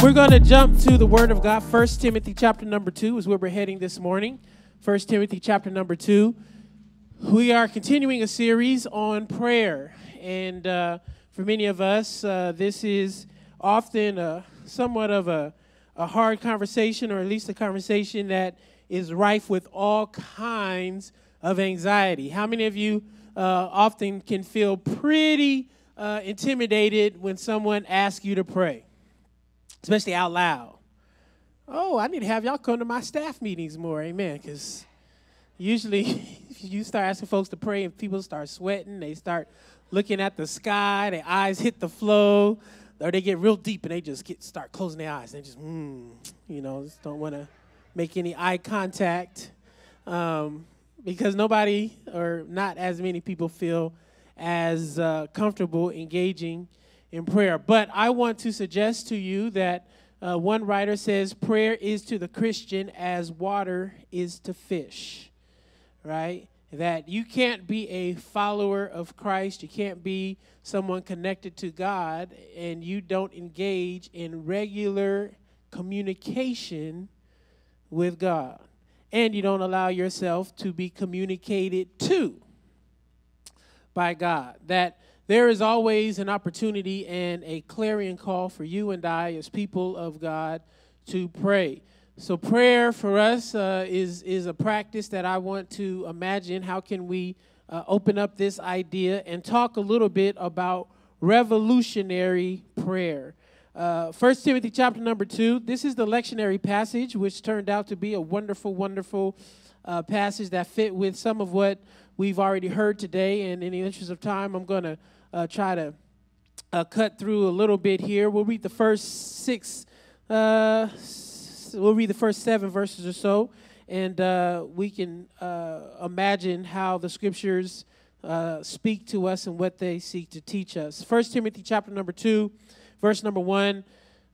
We're going to jump to the Word of God. First Timothy chapter number two is where we're heading this morning. First Timothy chapter number two. We are continuing a series on prayer, and uh, for many of us, uh, this is often a, somewhat of a, a hard conversation, or at least a conversation that is rife with all kinds of anxiety. How many of you uh, often can feel pretty uh, intimidated when someone asks you to pray? Especially out loud. Oh, I need to have y'all come to my staff meetings more, amen. Because usually you start asking folks to pray and people start sweating, they start looking at the sky, their eyes hit the flow, or they get real deep and they just get start closing their eyes. They just, hmm, you know, just don't want to make any eye contact um, because nobody or not as many people feel as uh, comfortable engaging in prayer. But I want to suggest to you that uh, one writer says prayer is to the Christian as water is to fish, right? That you can't be a follower of Christ, you can't be someone connected to God, and you don't engage in regular communication with God. And you don't allow yourself to be communicated to by God. That there is always an opportunity and a clarion call for you and I, as people of God, to pray. So, prayer for us uh, is, is a practice that I want to imagine. How can we uh, open up this idea and talk a little bit about revolutionary prayer? Uh, Timothy chapter number 2, this is the lectionary passage, which turned out to be a wonderful, wonderful uh, passage that fit with some of what we've already heard today. And in the interest of time, I'm going to uh, try to uh, cut through a little bit here. We'll read the first six, uh, we'll read the first seven verses or so, and uh, we can uh, imagine how the scriptures uh, speak to us and what they seek to teach us. First Timothy chapter number two, verse number one.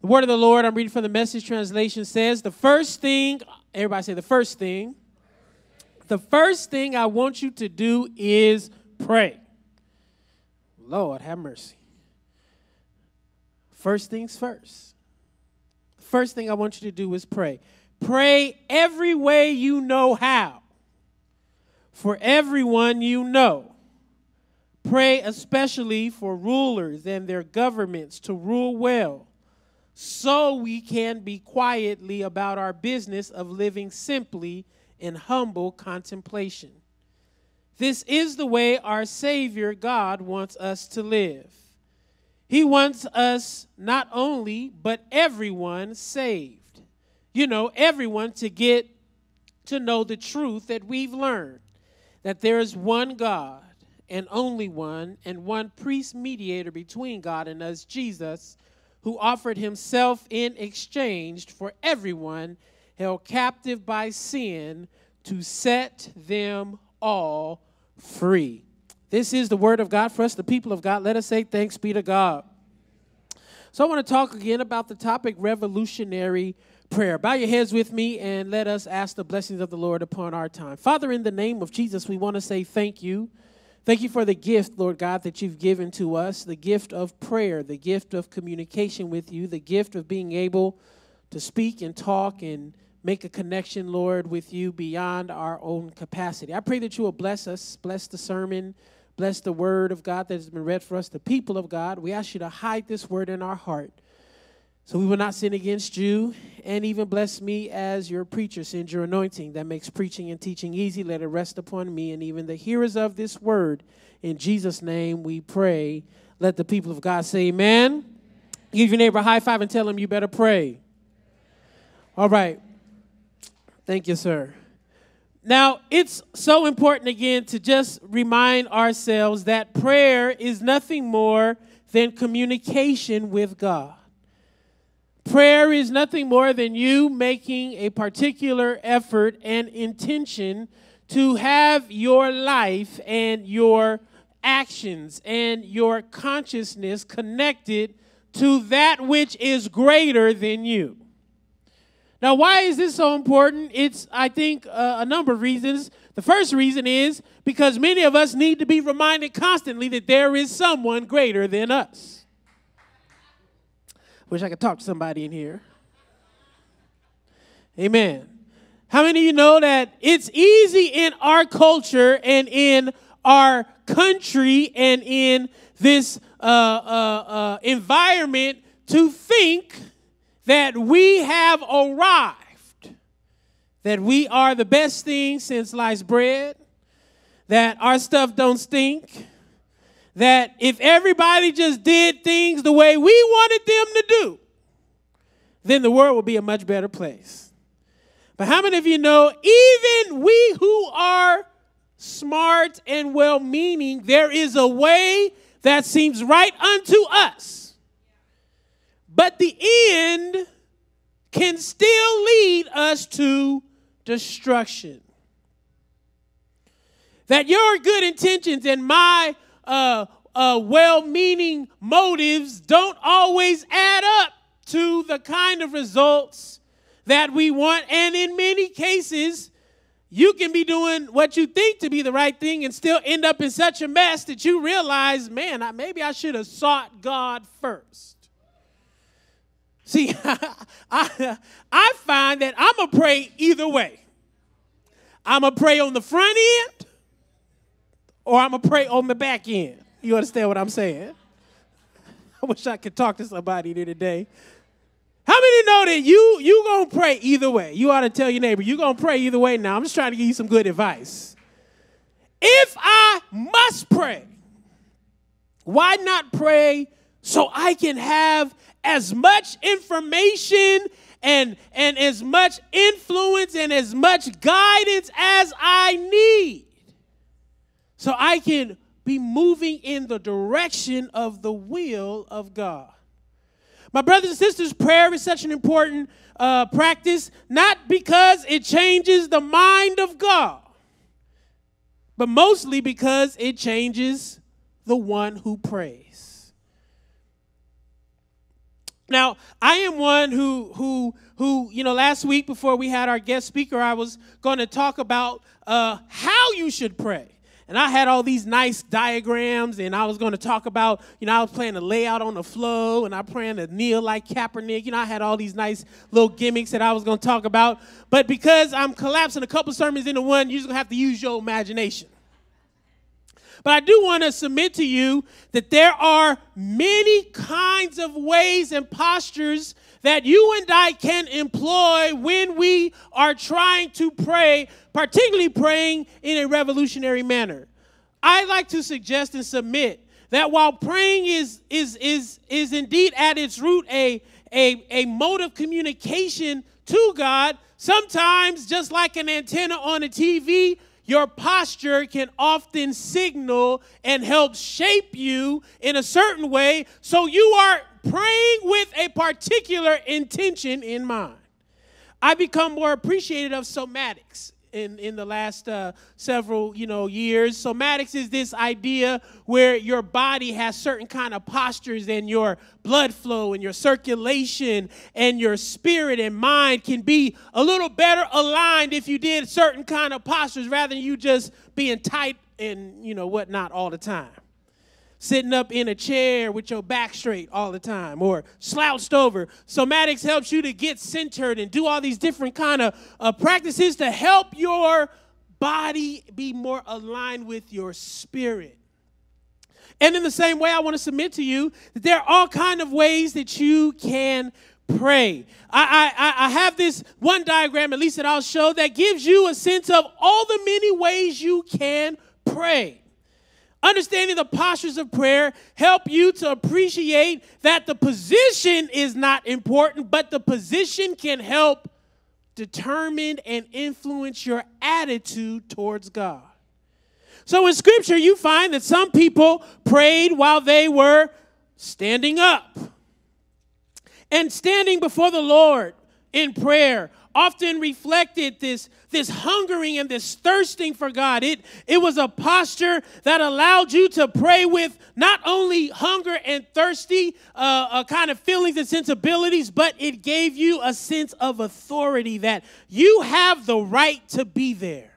The word of the Lord, I'm reading from the message translation, says, The first thing, everybody say, the first thing, the first thing I want you to do is pray. Lord, have mercy. First things first. First thing I want you to do is pray. Pray every way you know how, for everyone you know. Pray especially for rulers and their governments to rule well, so we can be quietly about our business of living simply in humble contemplation. This is the way our Savior God wants us to live. He wants us not only, but everyone saved. You know, everyone to get to know the truth that we've learned that there is one God and only one, and one priest mediator between God and us, Jesus, who offered himself in exchange for everyone held captive by sin to set them all free. This is the word of God for us, the people of God. Let us say thanks be to God. So I want to talk again about the topic revolutionary prayer. Bow your heads with me and let us ask the blessings of the Lord upon our time. Father, in the name of Jesus, we want to say thank you. Thank you for the gift, Lord God, that you've given to us the gift of prayer, the gift of communication with you, the gift of being able to speak and talk and make a connection, Lord, with you beyond our own capacity. I pray that you will bless us, bless the sermon, bless the word of God that has been read for us, the people of God. We ask you to hide this word in our heart so we will not sin against you, and even bless me as your preacher. Send your anointing that makes preaching and teaching easy. Let it rest upon me and even the hearers of this word. In Jesus' name we pray. Let the people of God say amen. Give your neighbor a high five and tell him you better pray. All right. Thank you, sir. Now, it's so important again to just remind ourselves that prayer is nothing more than communication with God. Prayer is nothing more than you making a particular effort and intention to have your life and your actions and your consciousness connected to that which is greater than you. Now, why is this so important? It's, I think, uh, a number of reasons. The first reason is because many of us need to be reminded constantly that there is someone greater than us. Wish I could talk to somebody in here. Amen. How many of you know that it's easy in our culture and in our country and in this uh, uh, uh, environment to think that we have arrived, that we are the best thing since sliced bread, that our stuff don't stink, that if everybody just did things the way we wanted them to do, then the world would be a much better place. But how many of you know, even we who are smart and well meaning, there is a way that seems right unto us. But the end can still lead us to destruction. That your good intentions and my uh, uh, well meaning motives don't always add up to the kind of results that we want. And in many cases, you can be doing what you think to be the right thing and still end up in such a mess that you realize, man, I, maybe I should have sought God first. See, I, I find that I'm going to pray either way. I'm going to pray on the front end or I'm going to pray on the back end. You understand what I'm saying? I wish I could talk to somebody here today. How many know that you you gonna pray either way? You ought to tell your neighbor you gonna pray either way. Now I'm just trying to give you some good advice. If I must pray, why not pray so I can have as much information and and as much influence and as much guidance as I need, so I can be moving in the direction of the will of God. My brothers and sisters, prayer is such an important uh, practice, not because it changes the mind of God, but mostly because it changes the one who prays. Now, I am one who who who you know last week before we had our guest speaker, I was going to talk about uh, how you should pray. And I had all these nice diagrams, and I was going to talk about, you know, I was playing the layout on the flow, and I praying to kneel like Kaepernick. You know, I had all these nice little gimmicks that I was going to talk about. But because I'm collapsing a couple sermons into one, you're just going to have to use your imagination. But I do want to submit to you that there are many kinds of ways and postures that you and I can employ when we are trying to pray, particularly praying in a revolutionary manner. I like to suggest and submit that while praying is is is is indeed at its root a a, a mode of communication to God, sometimes just like an antenna on a TV, your posture can often signal and help shape you in a certain way so you are praying with a particular intention in mind. I become more appreciative of somatics in, in the last uh, several you know years. Somatics is this idea where your body has certain kind of postures and your blood flow and your circulation and your spirit and mind can be a little better aligned if you did certain kind of postures rather than you just being tight and you know whatnot all the time sitting up in a chair with your back straight all the time or slouched over. Somatics helps you to get centered and do all these different kind of uh, practices to help your body be more aligned with your spirit. And in the same way i want to submit to you that there are all kind of ways that you can pray. I, I, I have this one diagram at least that i'll show that gives you a sense of all the many ways you can pray Understanding the postures of prayer help you to appreciate that the position is not important, but the position can help determine and influence your attitude towards God. So in scripture, you find that some people prayed while they were standing up. And standing before the Lord in prayer often reflected this, this hungering and this thirsting for God. It, it was a posture that allowed you to pray with not only hunger and thirsty uh, uh, kind of feelings and sensibilities, but it gave you a sense of authority that you have the right to be there.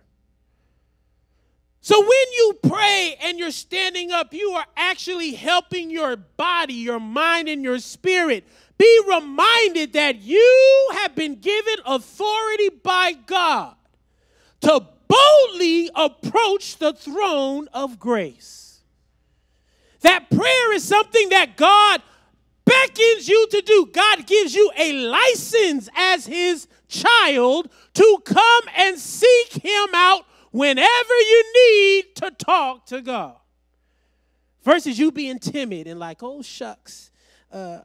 So when you pray and you're standing up, you are actually helping your body, your mind, and your spirit be reminded that you have been given authority by God to boldly approach the throne of grace. That prayer is something that God beckons you to do. God gives you a license as his child to come and seek him out whenever you need to talk to God. Versus you being timid and like, oh, shucks, uh,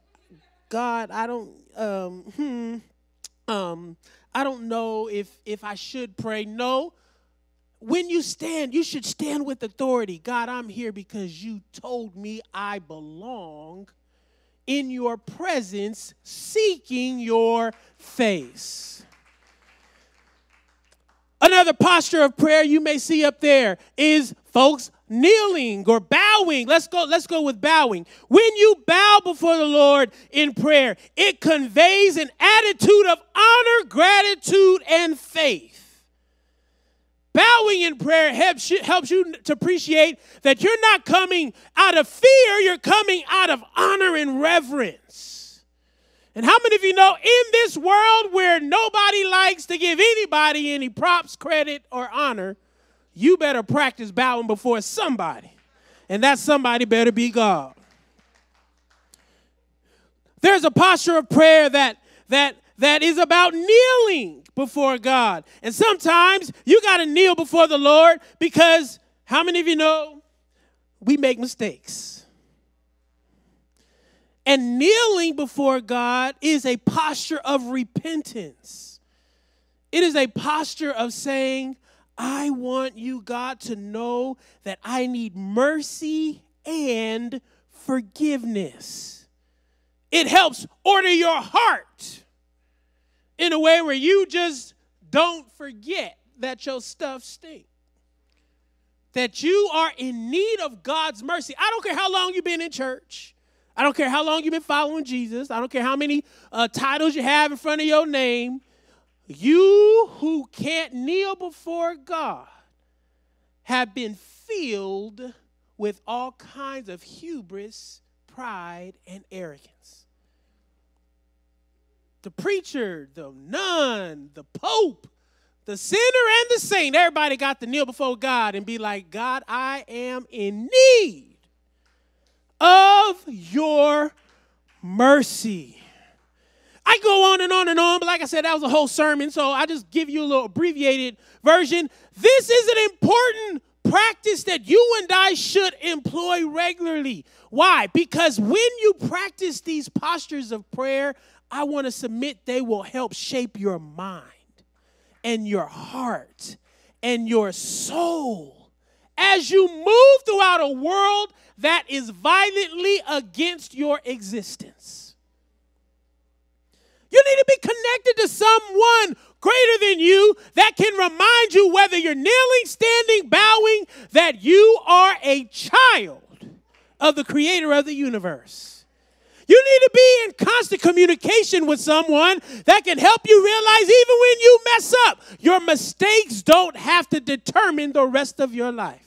God, I don't, um, hmm, um, I don't know if if I should pray. No, when you stand, you should stand with authority. God, I'm here because you told me I belong in your presence, seeking your face. Another posture of prayer you may see up there is, folks, kneeling or bowing. Let's go, let's go with bowing. When you bow before the Lord in prayer, it conveys an attitude of honor, gratitude, and faith. Bowing in prayer helps you, helps you to appreciate that you're not coming out of fear, you're coming out of honor and reverence. And how many of you know in this world where nobody likes to give anybody any props, credit, or honor, you better practice bowing before somebody. And that somebody better be God. There's a posture of prayer that that that is about kneeling before God. And sometimes you got to kneel before the Lord because how many of you know we make mistakes? And kneeling before God is a posture of repentance. It is a posture of saying, I want you, God, to know that I need mercy and forgiveness. It helps order your heart in a way where you just don't forget that your stuff stinks. That you are in need of God's mercy. I don't care how long you've been in church. I don't care how long you've been following Jesus. I don't care how many uh, titles you have in front of your name. You who can't kneel before God have been filled with all kinds of hubris, pride, and arrogance the preacher, the nun, the pope, the sinner, and the saint. Everybody got to kneel before God and be like, God, I am in need of your mercy. I go on and on and on, but like I said, that was a whole sermon, so I just give you a little abbreviated version. This is an important practice that you and I should employ regularly. Why? Because when you practice these postures of prayer, I want to submit they will help shape your mind and your heart and your soul as you move throughout a world that is violently against your existence. You need to be connected to someone greater than you that can remind you whether you're kneeling, standing, bowing, that you are a child of the creator of the universe. You need to be in constant communication with someone that can help you realize even when you mess up, your mistakes don't have to determine the rest of your life.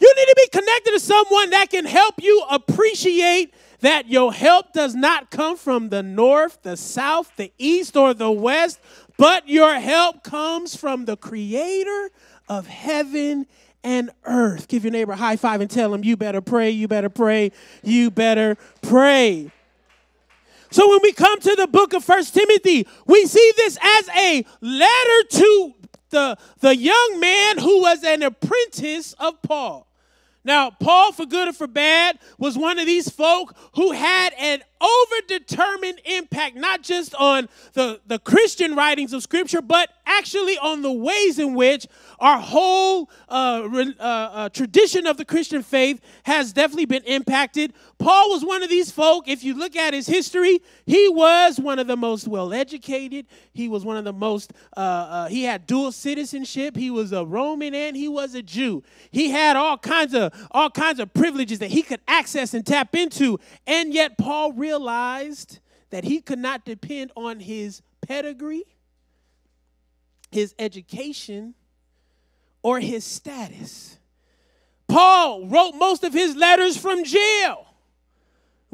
You need to be connected to someone that can help you appreciate that your help does not come from the north, the south, the east, or the west, but your help comes from the creator of heaven and earth. Give your neighbor a high five and tell him, You better pray, you better pray, you better pray. So when we come to the book of First Timothy, we see this as a letter to the, the young man who was an apprentice of Paul. Now, Paul, for good or for bad, was one of these folk who had an overdetermined impact, not just on the, the Christian writings of Scripture, but actually on the ways in which our whole uh, uh, uh, tradition of the Christian faith has definitely been impacted. Paul was one of these folk. If you look at his history, he was one of the most well educated. He was one of the most, uh, uh, he had dual citizenship. He was a Roman and he was a Jew. He had all kinds of all kinds of privileges that he could access and tap into. And yet Paul realized that he could not depend on his pedigree, his education, or his status. Paul wrote most of his letters from jail.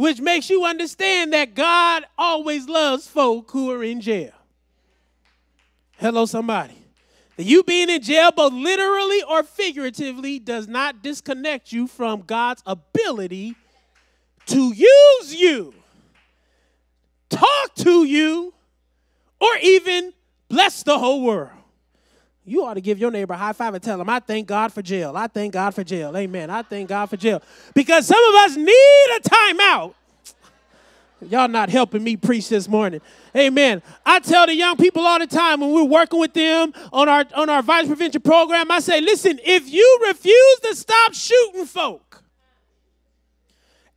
which makes you understand that God always loves folk who are in jail. Hello, somebody. You being in jail, both literally or figuratively, does not disconnect you from God's ability to use you, talk to you, or even bless the whole world. You ought to give your neighbor a high five and tell him, I thank God for jail. I thank God for jail. Amen. I thank God for jail. Because some of us need a timeout. Y'all not helping me preach this morning. Amen. I tell the young people all the time when we're working with them on our on our violence prevention program, I say, listen, if you refuse to stop shooting folk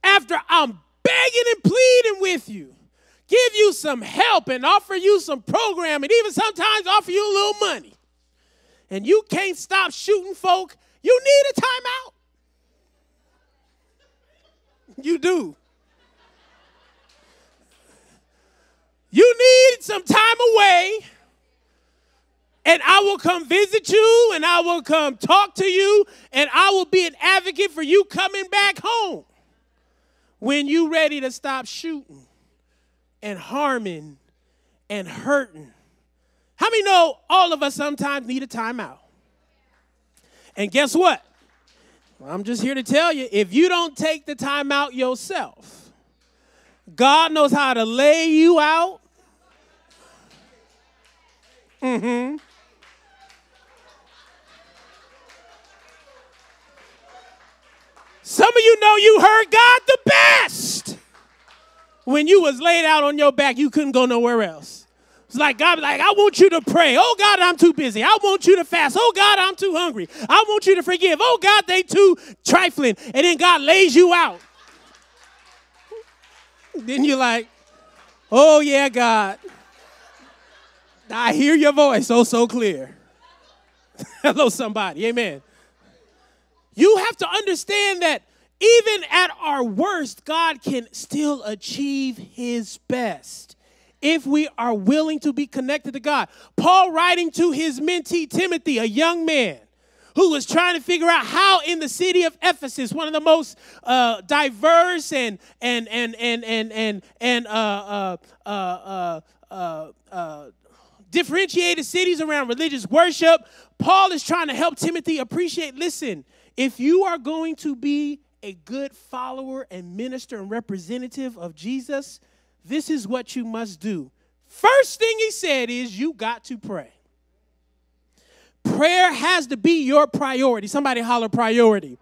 after I'm begging and pleading with you, give you some help and offer you some program and even sometimes offer you a little money and you can't stop shooting folk, you need a timeout. You do. You need some time away, and I will come visit you, and I will come talk to you, and I will be an advocate for you coming back home when you ready to stop shooting and harming and hurting how many know all of us sometimes need a timeout? And guess what? I'm just here to tell you if you don't take the time out yourself, God knows how to lay you out. Mm-hmm. Some of you know you heard God the best. When you was laid out on your back, you couldn't go nowhere else. It's like God, like, I want you to pray. Oh God, I'm too busy. I want you to fast. Oh God, I'm too hungry. I want you to forgive. Oh God, they too trifling. And then God lays you out. then you're like, oh yeah, God. I hear your voice oh so clear. Hello, somebody. Amen. You have to understand that even at our worst, God can still achieve his best if we are willing to be connected to God. Paul, writing to his mentee Timothy, a young man who was trying to figure out how in the city of Ephesus, one of the most uh, diverse and and and and and and and uh, uh, uh, uh, uh differentiated cities around religious worship, Paul is trying to help Timothy appreciate. Listen, if you are going to be a good follower and minister and representative of Jesus, this is what you must do. First thing he said is you got to pray. Prayer has to be your priority. Somebody holler priority.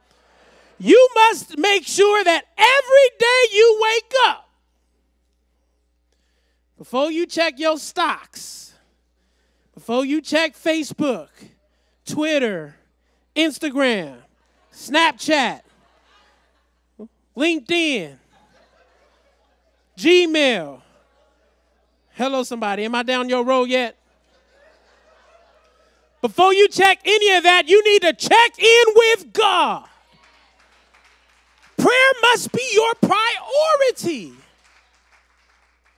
You must make sure that every day you wake up, before you check your stocks, before you check Facebook, Twitter, Instagram, Snapchat, LinkedIn, Gmail. Hello, somebody. Am I down your road yet? Before you check any of that, you need to check in with God. Prayer must be your priority.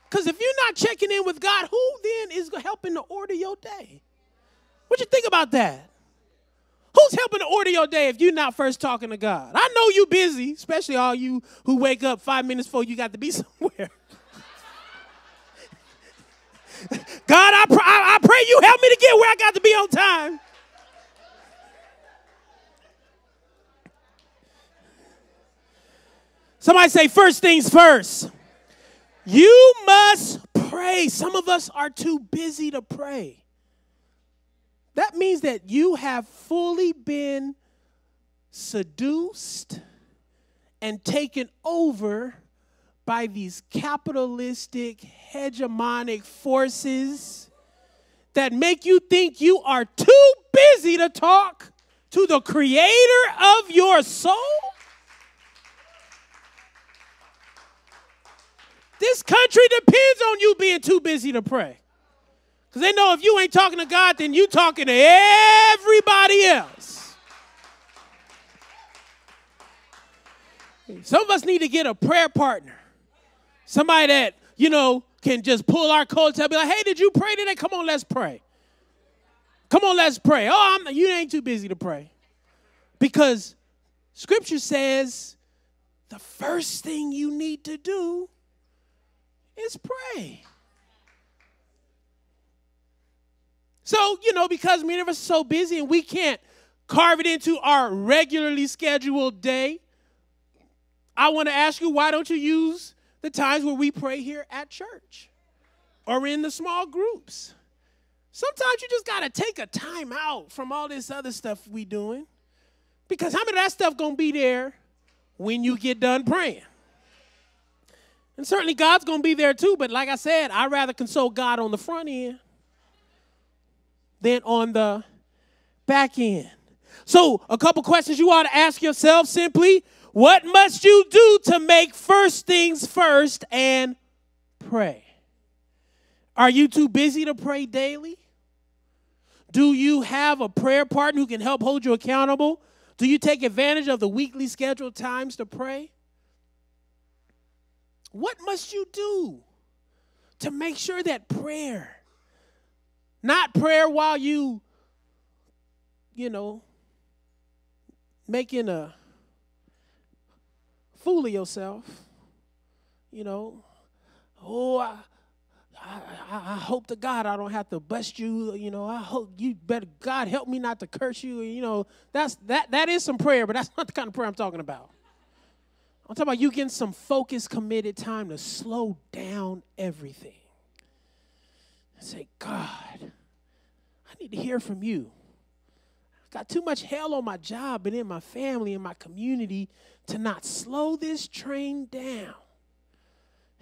Because if you're not checking in with God, who then is helping to order your day? What you think about that? Who's helping to order your day if you're not first talking to God? I know you busy, especially all you who wake up five minutes before you got to be somewhere. God, I, pr- I, I pray you help me to get where I got to be on time. Somebody say, first things first. You must pray. Some of us are too busy to pray. That means that you have fully been seduced and taken over by these capitalistic, hegemonic forces that make you think you are too busy to talk to the creator of your soul? This country depends on you being too busy to pray. Because they know if you ain't talking to God, then you talking to everybody else. Some of us need to get a prayer partner. Somebody that, you know, can just pull our coats and be like, hey, did you pray today? Come on, let's pray. Come on, let's pray. Oh, I'm, you ain't too busy to pray. Because scripture says the first thing you need to do is pray. So, you know, because many of us are so busy and we can't carve it into our regularly scheduled day, I want to ask you why don't you use the times where we pray here at church or in the small groups? Sometimes you just got to take a time out from all this other stuff we doing. Because how many of that stuff going to be there when you get done praying? And certainly God's going to be there too, but like I said, I'd rather consult God on the front end than on the back end. So, a couple questions you ought to ask yourself simply what must you do to make first things first and pray? Are you too busy to pray daily? Do you have a prayer partner who can help hold you accountable? Do you take advantage of the weekly scheduled times to pray? What must you do to make sure that prayer, not prayer while you, you know, making a fool of yourself, you know, oh, I, I, I, hope to God I don't have to bust you. You know, I hope you better God help me not to curse you. You know, that's that that is some prayer, but that's not the kind of prayer I'm talking about. I'm talking about you getting some focused, committed time to slow down everything. And say, God, I need to hear from you. I've got too much hell on my job and in my family and my community to not slow this train down.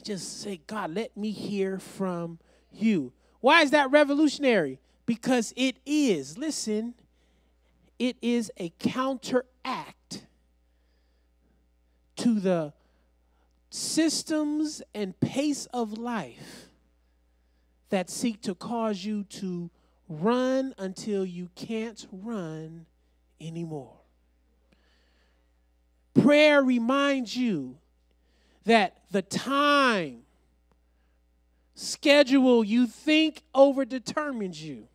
Just say, God, let me hear from you. Why is that revolutionary? Because it is, listen, it is a counteract to the systems and pace of life that seek to cause you to run until you can't run anymore. Prayer reminds you that the time schedule you think over determines you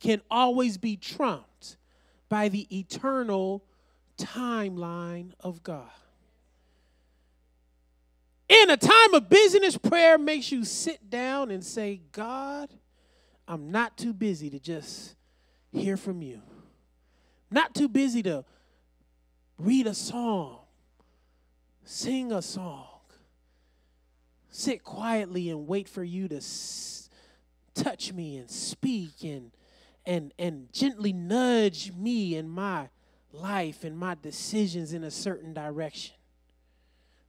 can always be trumped by the eternal timeline of God. In a time of busyness, prayer makes you sit down and say, God, I'm not too busy to just hear from you. Not too busy to read a song, sing a song, sit quietly and wait for you to s- touch me and speak and and and gently nudge me in my life and my decisions in a certain direction.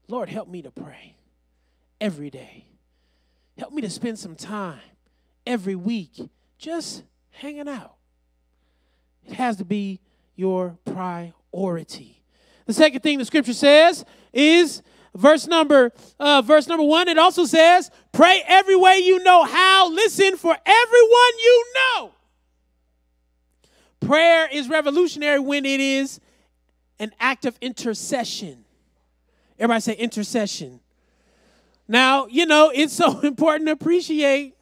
Lord, help me to pray every day. Help me to spend some time every week just hanging out. It has to be your priority. The second thing the scripture says is verse number uh, verse number one. It also says, "Pray every way you know how. Listen for everyone you know." Prayer is revolutionary when it is an act of intercession. Everybody say intercession. Now, you know, it's so important to appreciate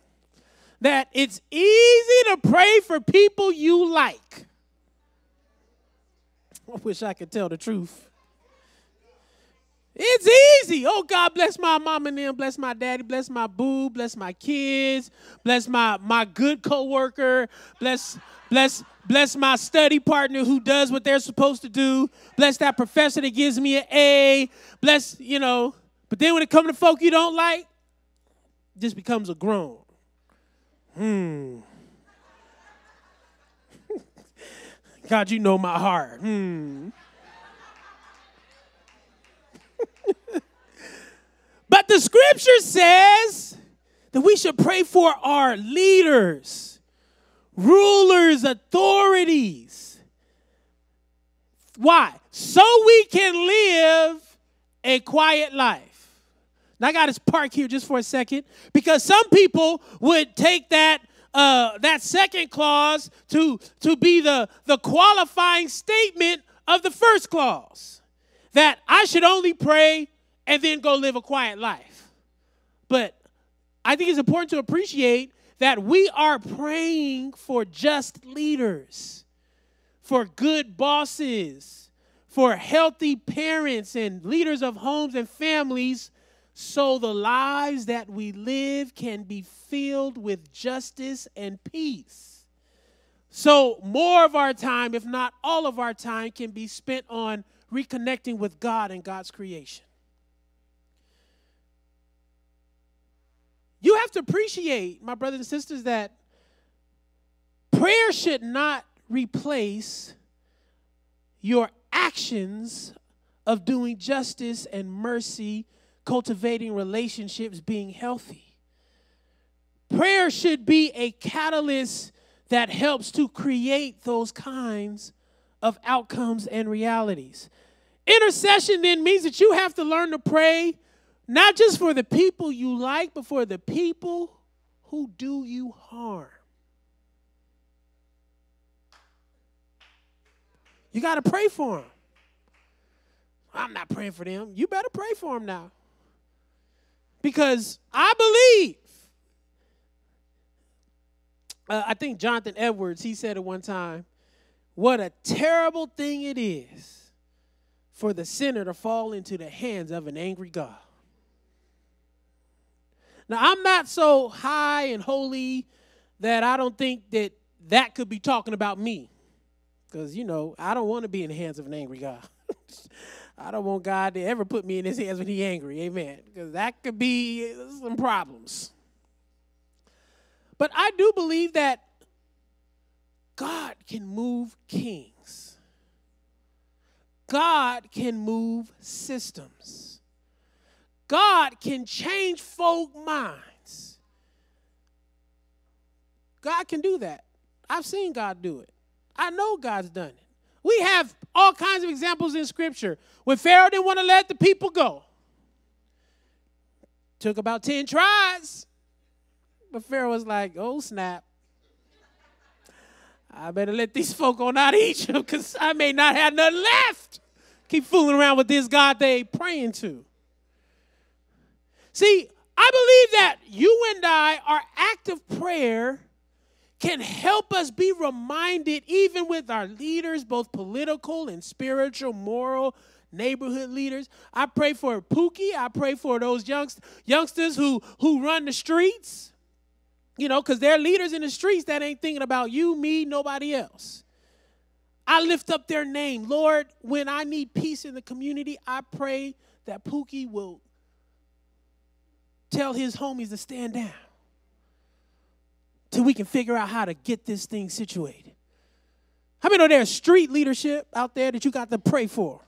that it's easy to pray for people you like. I wish I could tell the truth. It's easy. Oh, God, bless my mom and them, bless my daddy, bless my boo, bless my kids, bless my, my good coworker, bless, bless, bless my study partner who does what they're supposed to do, bless that professor that gives me an A, bless, you know. But then when it comes to folk you don't like, just becomes a groan. Hmm. God, you know my heart. Hmm. But the scripture says that we should pray for our leaders, rulers, authorities. Why? So we can live a quiet life. Now I got to park here just for a second because some people would take that uh, that second clause to to be the the qualifying statement of the first clause that I should only pray and then go live a quiet life. But I think it's important to appreciate that we are praying for just leaders, for good bosses, for healthy parents and leaders of homes and families so the lives that we live can be filled with justice and peace. So, more of our time, if not all of our time, can be spent on reconnecting with God and God's creation. You have to appreciate, my brothers and sisters, that prayer should not replace your actions of doing justice and mercy, cultivating relationships, being healthy. Prayer should be a catalyst that helps to create those kinds of outcomes and realities. Intercession then means that you have to learn to pray not just for the people you like, but for the people who do you harm. You got to pray for them. I'm not praying for them. You better pray for them now. Because I believe, uh, I think Jonathan Edwards, he said it one time, what a terrible thing it is for the sinner to fall into the hands of an angry God. Now, I'm not so high and holy that I don't think that that could be talking about me. Because, you know, I don't want to be in the hands of an angry God. I don't want God to ever put me in his hands when he's angry. Amen. Because that could be some problems. But I do believe that God can move kings. God can move systems. God can change folk minds. God can do that. I've seen God do it. I know God's done it. We have all kinds of examples in Scripture. When Pharaoh didn't want to let the people go, took about 10 tries. But Pharaoh was like, oh, snap. I better let these folk on out of Egypt because I may not have nothing left. Keep fooling around with this God they praying to. See, I believe that you and I, our active prayer can help us be reminded, even with our leaders, both political and spiritual, moral, neighborhood leaders. I pray for Pookie. I pray for those youngst- youngsters who, who run the streets, you know, because they're leaders in the streets that ain't thinking about you, me, nobody else. I lift up their name. Lord, when I need peace in the community, I pray that Pookie will tell his homies to stand down till we can figure out how to get this thing situated. How many know there's street leadership out there that you got to pray for?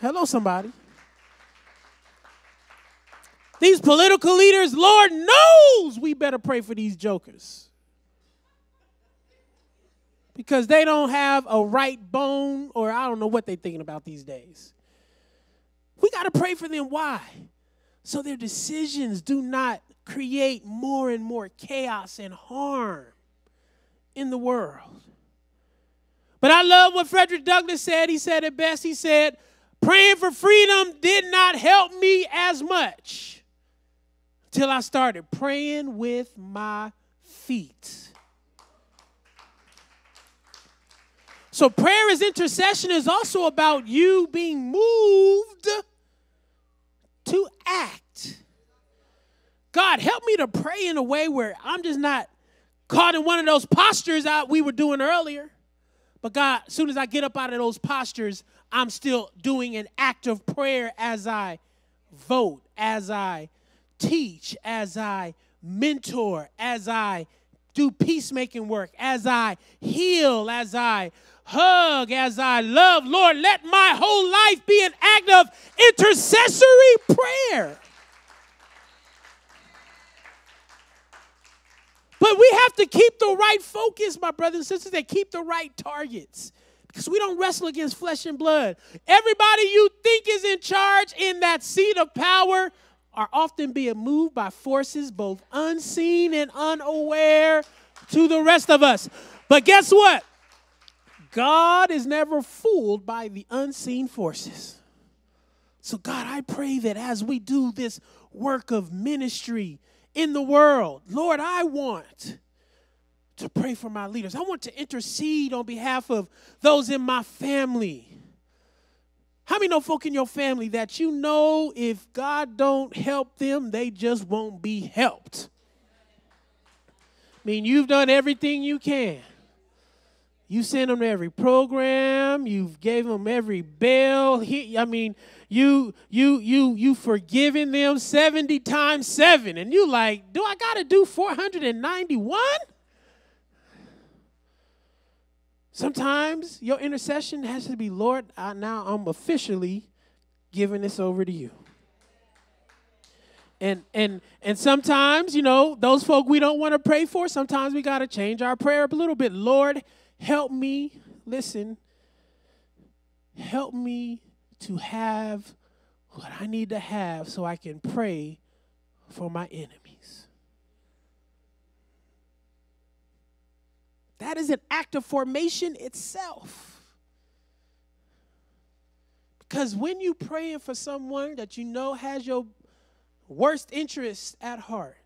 Hello, somebody. These political leaders, Lord knows we better pray for these jokers. Because they don't have a right bone, or I don't know what they're thinking about these days. We got to pray for them. Why? so their decisions do not create more and more chaos and harm in the world. But I love what Frederick Douglass said. He said it best. He said, Praying for freedom did not help me as much until I started praying with my feet. So, prayer as intercession is also about you being moved to act. God, help me to pray in a way where I'm just not caught in one of those postures that we were doing earlier. But God, as soon as I get up out of those postures, I'm still doing an act of prayer as I vote, as I teach, as I mentor, as I do peacemaking work, as I heal, as I hug as I love. Lord, let my whole life be an act of intercessory prayer. But we have to keep the right focus, my brothers and sisters, and keep the right targets. Because we don't wrestle against flesh and blood. Everybody you think is in charge in that seat of power are often being moved by forces both unseen and unaware to the rest of us. But guess what? God is never fooled by the unseen forces. So, God, I pray that as we do this work of ministry in the world, Lord, I want to pray for my leaders. I want to intercede on behalf of those in my family How many know folk in your family that you know if God don't help them, they just won't be helped? I mean, you've done everything you can. You sent them to every program. You've gave them every bill. He, I mean, you you you you forgiven them 70 times 7 and you like, "Do I got to do 491?" Sometimes your intercession has to be, Lord, I, now I'm officially giving this over to you. And and and sometimes, you know, those folk we don't want to pray for, sometimes we got to change our prayer a little bit. Lord, help me, listen, help me to have what I need to have so I can pray for my enemies. That is an act of formation itself. Because when you praying for someone that you know has your worst interest at heart,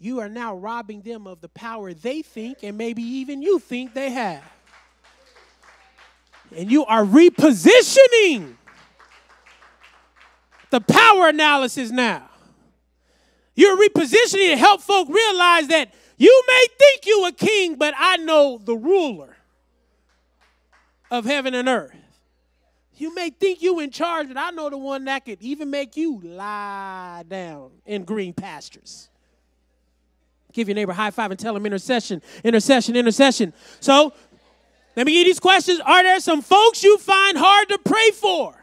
you are now robbing them of the power they think and maybe even you think they have. And you are repositioning the power analysis now. You're repositioning to help folk realize that you may think you a king, but I know the ruler of heaven and earth. You may think you in charge, but I know the one that could even make you lie down in green pastures. Give your neighbor high five and tell him intercession, intercession, intercession. So let me give you these questions. Are there some folks you find hard to pray for?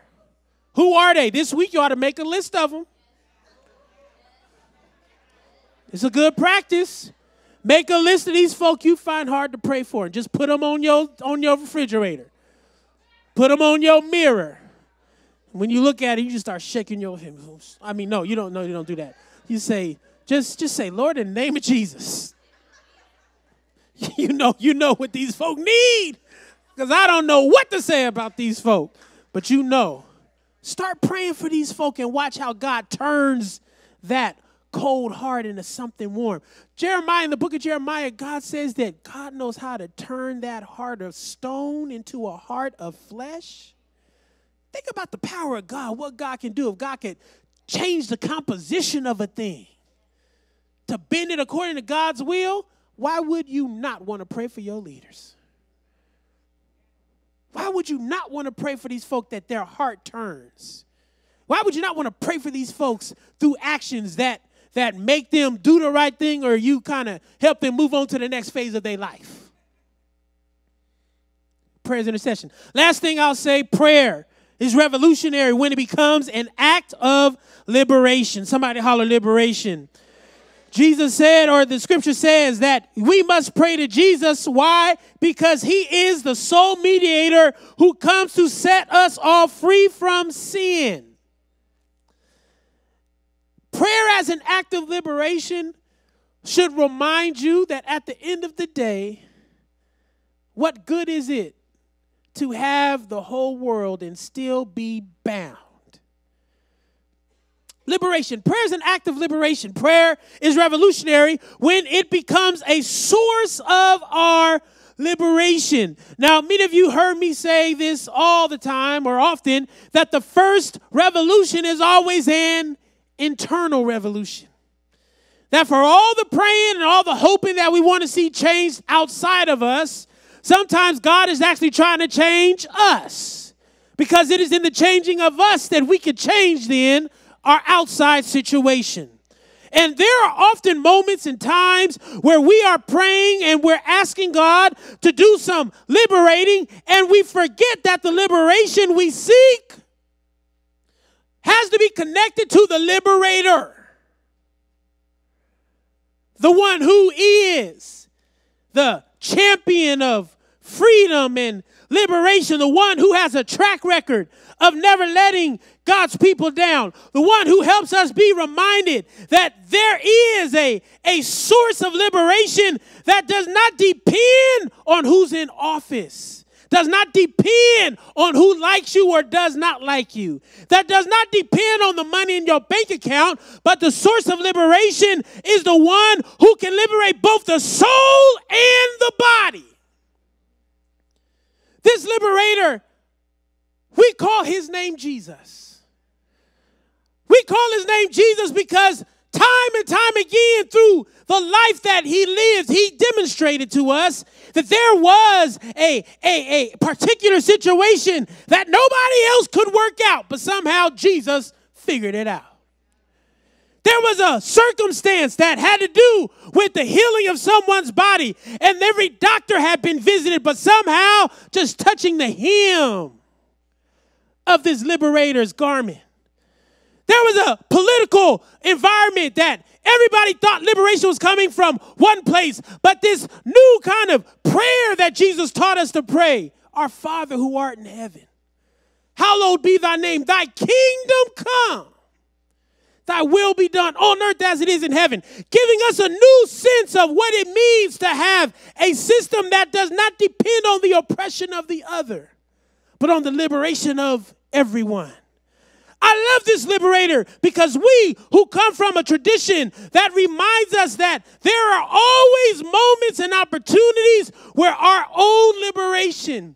Who are they? This week you ought to make a list of them. It's a good practice. Make a list of these folk you find hard to pray for and just put them on your, on your refrigerator. Put them on your mirror. When you look at it, you just start shaking your head. I mean, no, you don't know, you don't do that. You say, just, just say, Lord, in the name of Jesus. You know, you know what these folk need. Because I don't know what to say about these folk. But you know. Start praying for these folk and watch how God turns that cold heart into something warm. Jeremiah, in the book of Jeremiah, God says that God knows how to turn that heart of stone into a heart of flesh. Think about the power of God, what God can do if God could change the composition of a thing to bend it according to God's will. Why would you not want to pray for your leaders? Why would you not want to pray for these folk that their heart turns? Why would you not want to pray for these folks through actions that that make them do the right thing or you kind of help them move on to the next phase of their life. Prayer's intercession. Last thing I'll say prayer is revolutionary when it becomes an act of liberation. Somebody holler liberation. Jesus said, or the scripture says, that we must pray to Jesus. Why? Because he is the sole mediator who comes to set us all free from sin. Prayer as an act of liberation should remind you that at the end of the day, what good is it to have the whole world and still be bound? Liberation. Prayer is an act of liberation. Prayer is revolutionary when it becomes a source of our liberation. Now, many of you heard me say this all the time or often that the first revolution is always an internal revolution. That for all the praying and all the hoping that we want to see changed outside of us, sometimes God is actually trying to change us. Because it is in the changing of us that we can change then our outside situation. And there are often moments and times where we are praying and we're asking God to do some liberating, and we forget that the liberation we seek has to be connected to the liberator, the one who is the champion of freedom and liberation, the one who has a track record of never letting God's people down, the one who helps us be reminded that there is a, a source of liberation that does not depend on who's in office does not depend on who likes you or does not like you. That does not depend on the money in your bank account, but the source of liberation is the one who can liberate both the soul and the body. This liberator We call his name Jesus. We call his name Jesus because time and time again through the life that he lived, he demonstrated to us that there was a, a, a particular situation that nobody else could work out, but somehow Jesus figured it out. There was a circumstance that had to do with the healing of someone's body, and every doctor had been visited, but somehow just touching the hem of this liberator's garment. There was a political environment that everybody thought liberation was coming from one place, but this new kind of prayer that Jesus taught us to pray Our Father who art in heaven, hallowed be thy name, thy kingdom come. Thy will be done on earth as it is in heaven, giving us a new sense of what it means to have a system that does not depend on the oppression of the other, but on the liberation of everyone. I love this liberator because we who come from a tradition that reminds us that there are always moments and opportunities where our own liberation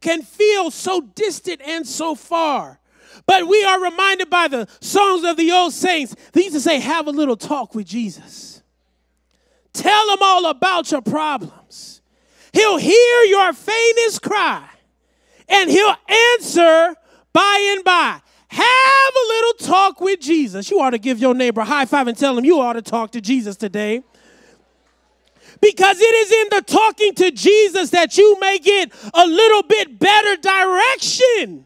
can feel so distant and so far. But we are reminded by the songs of the old saints. They used to say, Have a little talk with Jesus. Tell him all about your problems. He'll hear your faintest cry and he'll answer by and by. Have a little talk with Jesus. You ought to give your neighbor a high five and tell him you ought to talk to Jesus today. Because it is in the talking to Jesus that you may get a little bit better direction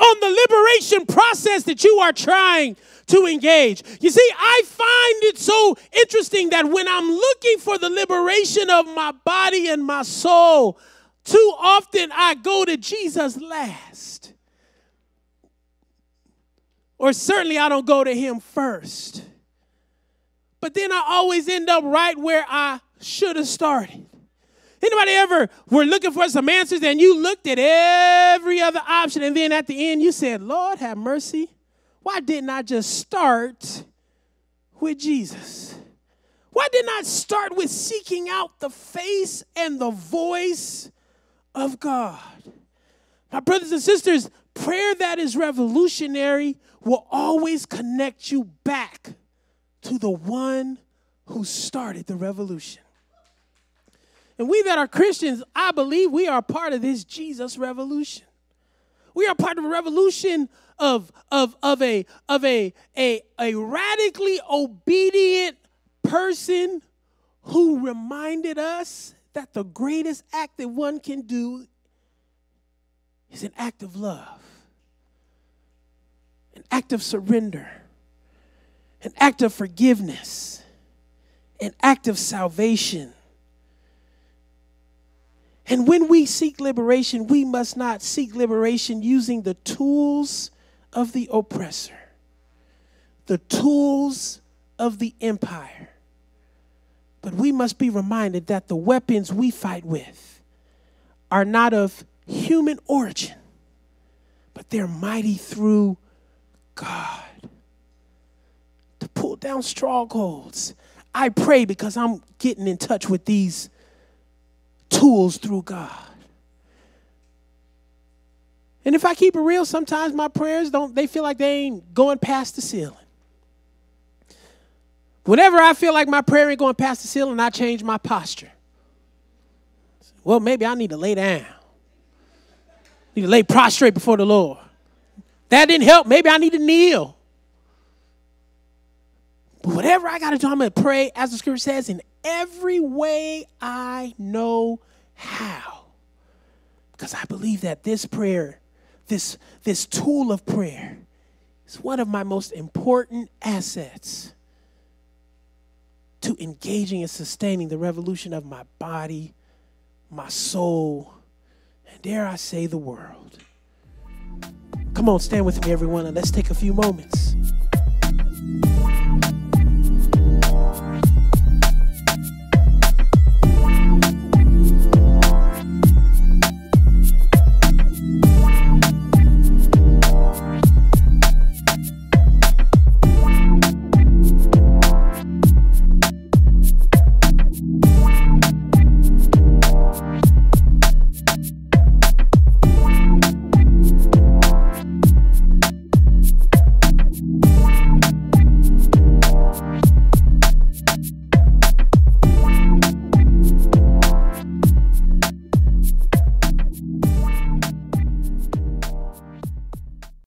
on the liberation process that you are trying to engage. You see, I find it so interesting that when I'm looking for the liberation of my body and my soul, too often I go to Jesus last. Or certainly I don't go to him first. But then I always end up right where I should have started. Anybody ever were looking for some answers and you looked at every other option and then at the end you said, Lord, have mercy. Why didn't I just start with Jesus? Why didn't I start with seeking out the face and the voice of God? My brothers and sisters, prayer that is revolutionary will always connect you back to the one who started the revolution. And we that are Christians, I believe we are part of this Jesus revolution. We are part of a revolution of, of, of, a, of a, a, a radically obedient person who reminded us that the greatest act that one can do is an act of love, act of surrender, an act of forgiveness, an act of salvation and when we seek liberation, we must not seek liberation using the tools of the oppressor, the tools of the empire. But we must be reminded that the weapons we fight with are not of human origin, but they're mighty through God to pull down strongholds. I pray because I'm getting in touch with these tools through God. And if I keep it real, sometimes my prayers don't, they feel like they ain't going past the ceiling. Whenever I feel like my prayer ain't going past the ceiling, I change my posture. Well, maybe I need to lay down. Need to lay prostrate before the Lord. That didn't help. Maybe I need to kneel. But whatever I got to do, I'm going to pray, as the scripture says, in every way I know how. Because I believe that this prayer, this, this tool of prayer, is one of my most important assets to engaging and sustaining the revolution of my body, my soul, and dare I say, the world. Come on, stand with me, everyone, and let's take a few moments.